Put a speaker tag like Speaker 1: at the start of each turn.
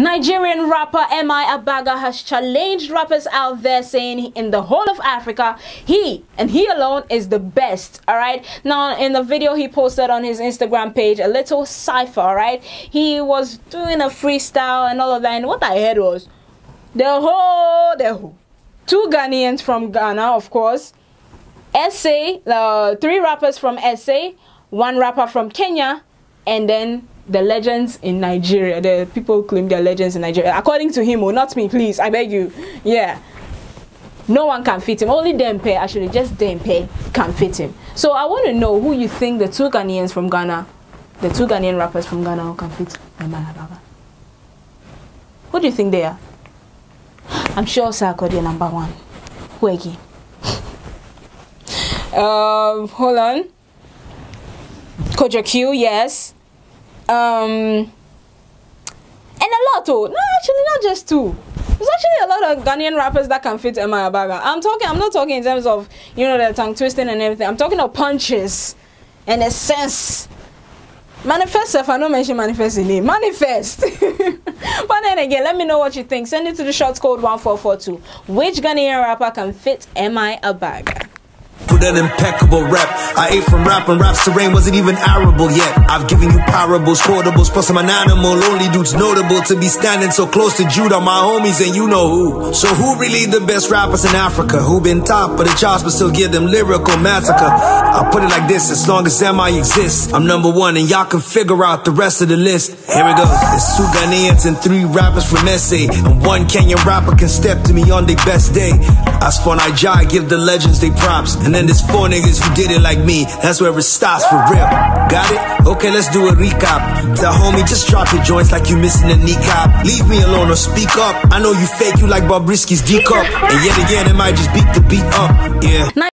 Speaker 1: Nigerian rapper M.I Abaga has challenged rappers out there saying in the whole of Africa, he and he alone is the best. Alright. Now in the video he posted on his Instagram page, a little cipher, alright. He was doing a freestyle and all of that, and what I heard was the whole the whole two Ghanaians from Ghana, of course. SA, the three rappers from SA, one rapper from Kenya, and then the legends in Nigeria. The people claim they're legends in Nigeria. According to him, or oh, not me, please. I beg you. Yeah. No one can fit him. Only Dempe, actually, just Dempe can fit him. So I want to know who you think the two Ghanaians from Ghana, the two Ghanaian rappers from Ghana who can fit Emma Who do you think they are? I'm sure Sarkodie number one. Who again? uh, hold on. Kojo Cue, yes um, and a lot oh no actually not just two there's actually a lot of Ghanaian rappers that can fit M.I Abaga. I'm talking I'm not talking in terms of you know the tongue twisting and everything. I'm talking of punches and a sense. Manifest if I don't mention manifest in name. Manifest. but then again, let me know what you think. Send it to the short code 1442. Which Ghanaian rapper can fit M.I Abaga?
Speaker 2: With an impeccable rep. I ate from rap and rap's terrain wasn't even arable yet. I've given you parables, quotables, plus I'm an animal. Only dude's notable to be standing so close to Judah, my homies, and you know who. So who really the best rappers in Africa? Who been top of the charts but still give them lyrical massacre? I'll put it like this, as long as MI exists, I'm number one and y'all can figure out the rest of the list. Here we go. It's two Ghanaians and three rappers from SA, and one Kenyan rapper can step to me on their best day. As for Nigeria, I give the legends they props, and then there's four niggas who did it like me. That's where it starts for real. Got it? Okay, let's do a recap. Tell homie, just drop your joints like you missing a kneecap. Leave me alone or speak up. I know you fake, you like Bobrisky's D cup. And yet again, it might just beat the beat up. Yeah.